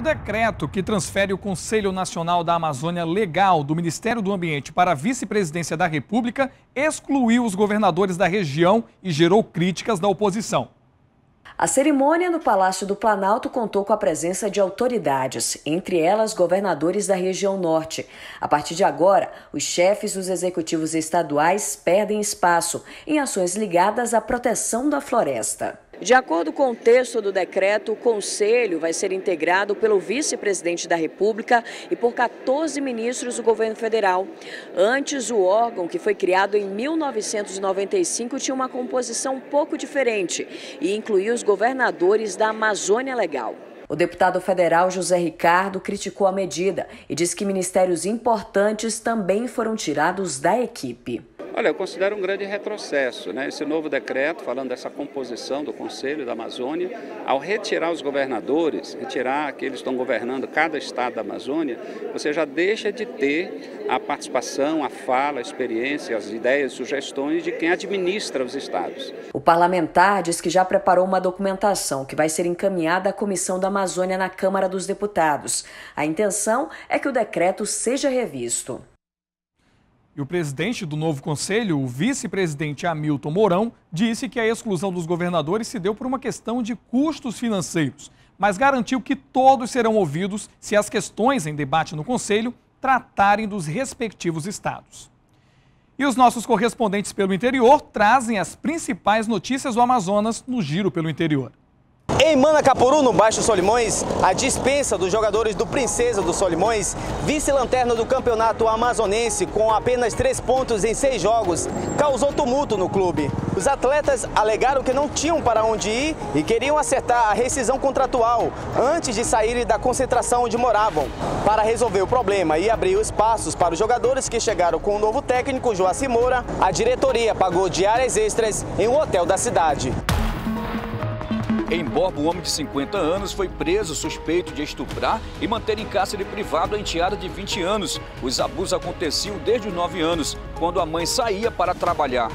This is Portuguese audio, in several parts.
O decreto que transfere o Conselho Nacional da Amazônia Legal do Ministério do Ambiente para a Vice-Presidência da República excluiu os governadores da região e gerou críticas da oposição. A cerimônia no Palácio do Planalto contou com a presença de autoridades, entre elas governadores da região norte. A partir de agora, os chefes dos executivos estaduais perdem espaço em ações ligadas à proteção da floresta. De acordo com o texto do decreto, o Conselho vai ser integrado pelo vice-presidente da República e por 14 ministros do governo federal. Antes, o órgão, que foi criado em 1995, tinha uma composição um pouco diferente e incluía os governadores da Amazônia Legal. O deputado federal José Ricardo criticou a medida e disse que ministérios importantes também foram tirados da equipe. Olha, eu considero um grande retrocesso, né? Esse novo decreto, falando dessa composição do Conselho da Amazônia, ao retirar os governadores, retirar aqueles que estão governando cada estado da Amazônia, você já deixa de ter a participação, a fala, a experiência, as ideias, sugestões de quem administra os estados. O parlamentar diz que já preparou uma documentação que vai ser encaminhada à Comissão da Amazônia na Câmara dos Deputados. A intenção é que o decreto seja revisto. E o presidente do novo conselho, o vice-presidente Hamilton Mourão, disse que a exclusão dos governadores se deu por uma questão de custos financeiros, mas garantiu que todos serão ouvidos se as questões em debate no conselho tratarem dos respectivos estados. E os nossos correspondentes pelo interior trazem as principais notícias do Amazonas no Giro pelo Interior. Em Manacapuru, no Baixo Solimões, a dispensa dos jogadores do Princesa dos Solimões, vice-lanterna do campeonato amazonense com apenas três pontos em seis jogos, causou tumulto no clube. Os atletas alegaram que não tinham para onde ir e queriam acertar a rescisão contratual antes de saírem da concentração onde moravam. Para resolver o problema e abrir espaços para os jogadores que chegaram com o novo técnico, Joacim Moura, a diretoria pagou diárias extras em um hotel da cidade. Em Borba, um homem de 50 anos foi preso suspeito de estuprar e manter em cárcere privado a enteada de 20 anos. Os abusos aconteciam desde os 9 anos, quando a mãe saía para trabalhar.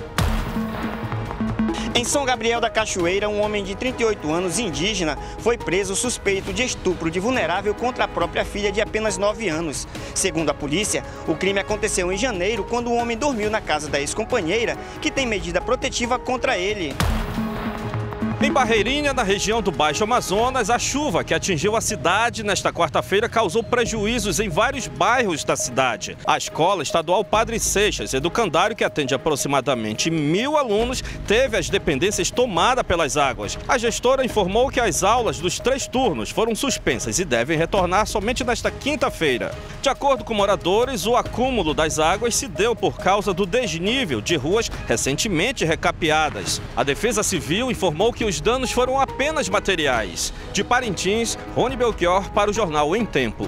Em São Gabriel da Cachoeira, um homem de 38 anos, indígena, foi preso suspeito de estupro de vulnerável contra a própria filha de apenas 9 anos. Segundo a polícia, o crime aconteceu em janeiro, quando o homem dormiu na casa da ex-companheira, que tem medida protetiva contra ele. Em Barreirinha, na região do Baixo Amazonas, a chuva que atingiu a cidade nesta quarta-feira causou prejuízos em vários bairros da cidade. A escola estadual Padre Seixas, educandário que atende aproximadamente mil alunos, teve as dependências tomadas pelas águas. A gestora informou que as aulas dos três turnos foram suspensas e devem retornar somente nesta quinta-feira. De acordo com moradores, o acúmulo das águas se deu por causa do desnível de ruas recentemente recapeadas. A Defesa Civil informou que os os danos foram apenas materiais. De Parintins, Rony Belchior para o jornal Em Tempo.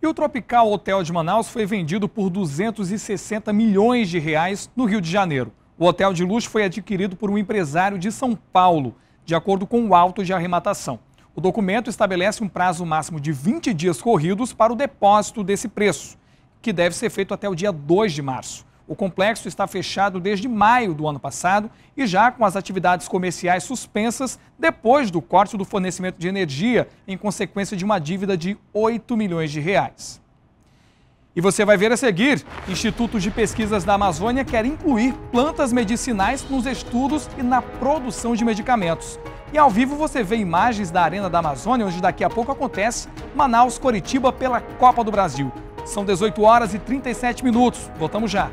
E o Tropical Hotel de Manaus foi vendido por 260 milhões de reais no Rio de Janeiro. O hotel de luxo foi adquirido por um empresário de São Paulo, de acordo com o auto de arrematação. O documento estabelece um prazo máximo de 20 dias corridos para o depósito desse preço, que deve ser feito até o dia 2 de março. O complexo está fechado desde maio do ano passado e já com as atividades comerciais suspensas depois do corte do fornecimento de energia em consequência de uma dívida de 8 milhões de reais. E você vai ver a seguir: Instituto de Pesquisas da Amazônia quer incluir plantas medicinais nos estudos e na produção de medicamentos. E ao vivo você vê imagens da Arena da Amazônia, onde daqui a pouco acontece Manaus-Coritiba pela Copa do Brasil. São 18 horas e 37 minutos. Voltamos já.